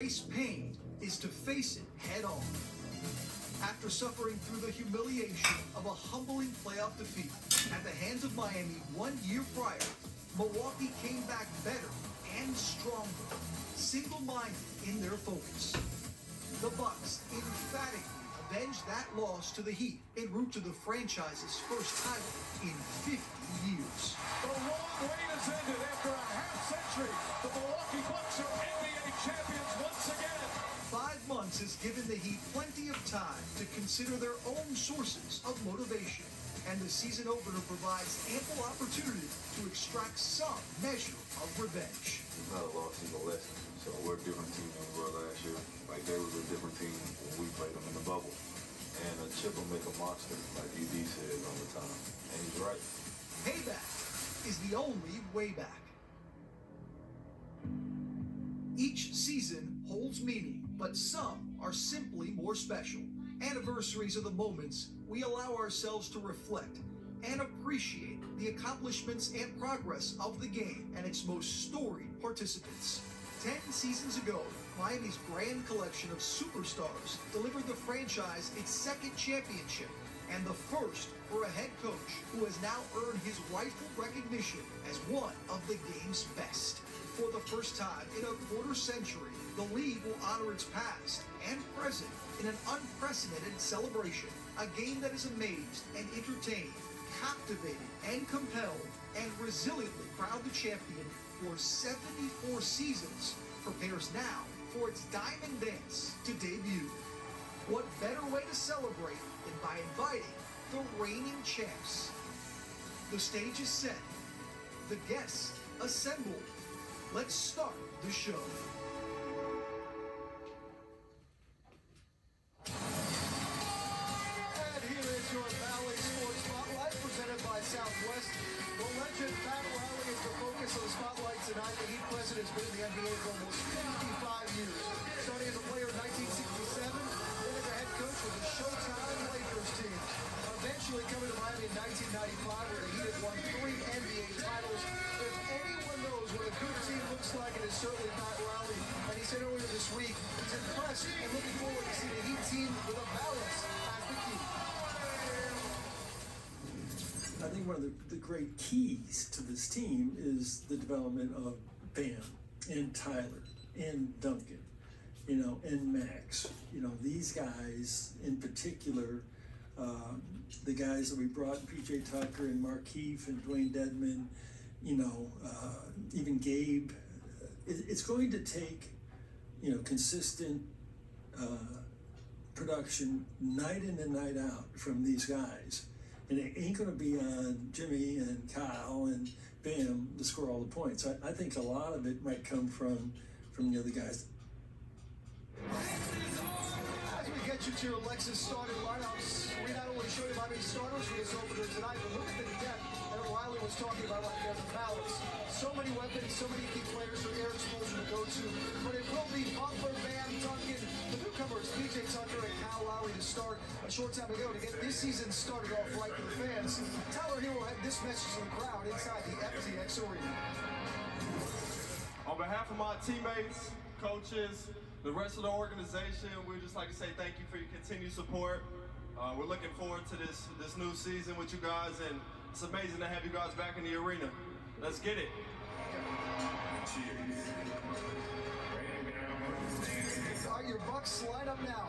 face pain is to face it head on. After suffering through the humiliation of a humbling playoff defeat at the hands of Miami one year prior, Milwaukee came back better and stronger, single-minded in their focus. The Bucks emphatically avenged that loss to the Heat en route to the franchise's first title in 50 months has given the Heat plenty of time to consider their own sources of motivation, and the season opener provides ample opportunity to extract some measure of revenge. It's not a loss, it's a lesson. So we're a different team than we were last year. Like they was a different team when we played them in the bubble. And a chip will make a monster, like UD says all the time. And he's right. Payback is the only way back. Each season holds meaning, but some are simply more special. Anniversaries are the moments we allow ourselves to reflect and appreciate the accomplishments and progress of the game and its most storied participants. Ten seasons ago, Miami's grand collection of superstars delivered the franchise its second championship and the first for a head coach who has now earned his rightful recognition as one of the game's best. For the first time in a quarter century, the league will honor its past and present in an unprecedented celebration, a game that has amazed and entertained, captivated and compelled, and resiliently crowned the champion for 74 seasons, prepares now for its diamond dance to debut. What better way to celebrate than by inviting the reigning champs? The stage is set, the guests assembled. Let's start the show. And here is your Bally Sports Spotlight presented by Southwest. The legend Pat Riley is the focus of the spotlight tonight. The Heat president has been in the NBA for almost certainly Pat. And he said earlier this week he's impressed and looking forward to see the Heat team with a balance the key. I think one of the, the great keys to this team is the development of Bam and Tyler and Duncan, you know, and Max. You know, these guys in particular, um, the guys that we brought, PJ Tucker and Markieff and Dewayne Dedmon, you know, uh, even Gabe. It, it's going to take, you know, consistent uh, production night in and night out from these guys. And it ain't going to be on Jimmy and Kyle and Bam to score all the points. I, I think a lot of it might come from from the other guys. We get you to your Lexus starting lineups, we not only show you Miami starters for this opener tonight, but look at the depth that Riley was talking about right there, the balance. So many weapons, so many key players for Erik Spoelstra to go to. But it will be Butler, Bam, Duncan, the newcomers, PJ Tucker and Kyle Lowry to start a short time ago to get this season started off right for the fans. Tyler Herro had this message to the crowd inside the FTX Arena. On behalf of my teammates, coaches, the rest of the organization, we'd just like to say thank you for your continued support. Uh, we're looking forward to this this new season with you guys, and it's amazing to have you guys back in the arena. Let's get it. Cheers. All right, your Bucks line up now.